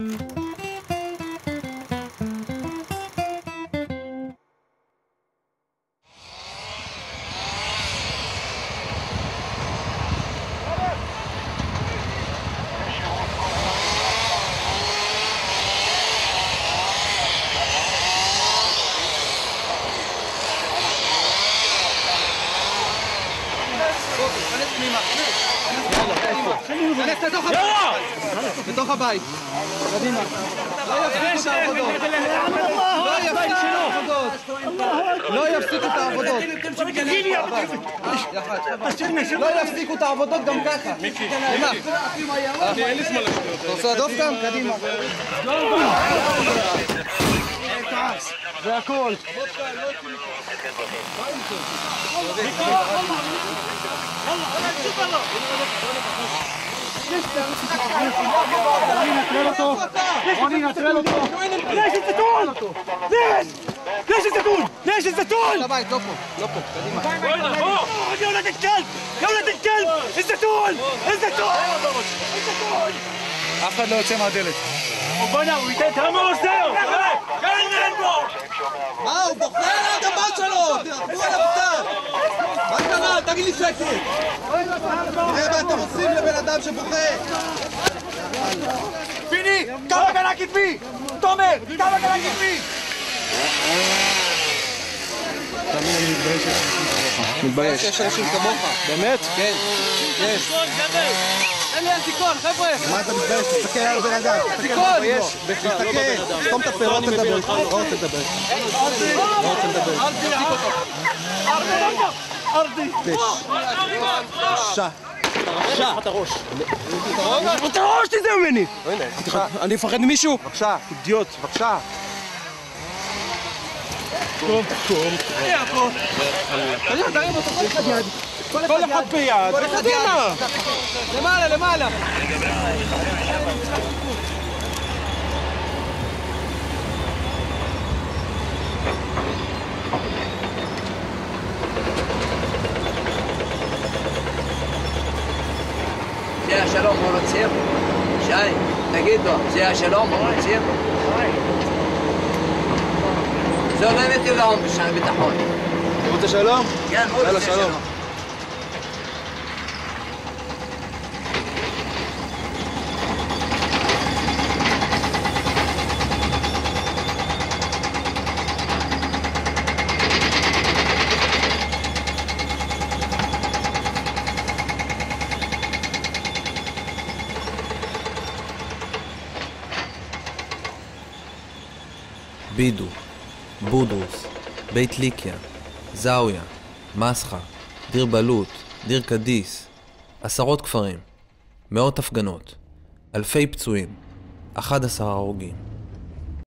Let's move up. כנס לתוך הבית. בתוך הבית. קדימה. לא יפסיקו את העבודות. לא יפסיקו את העבודות גם ככה. למה? אתה רוצה להדוף גם? קדימה. זה הכל. רוני נטרל אותו! יש נטרל אותו! נשק זיתון! נשק זיתון! נשק זיתון! לבית, לא פה, לא פה, קדימה. אף אחד לא יוצא מהדלת. בואנה, הוא ייתן... תראה מה הוא מה, הוא בוחר על האדמה שלו! תרחבו עליו קצת! מה קרה? תגיד לי שקט! תראה מה אתם עושים אדם שבוכה! פיני כמה הגנה קדמי תומר כמה הגנה קדמי מתבייש. יש אנשים כמוך. באמת? כן. יש. תן לי אזיקון, חבר'ה! מה אתה מתבייש? תסתכל על הבן אדם. אזיקון! תסתכל, סתום את הפה, לא רוצה לדבר איתך. לא רוצה לדבר. לא רוצה לדבר איתך. בושה. אתה ראש תצא ממני אני אפחד ממישהו? בבקשה. אידיוט. בבקשה. כל אחד ביד. כל אחד יד. למעלה, למעלה. זה השלום הוא רוצים? שי, תגיד לו, זה השלום הוא רוצים? זה לא הבאתי להון בשם ביטחון. אתה רוצה שלום? כן, הוא רוצה שלום. בידו, בודרוס, בית ליקיה, זאוויה, מסחה, דיר בלוט, דיר קדיס, עשרות כפרים, מאות הפגנות, אלפי פצועים, 11 הרוגים.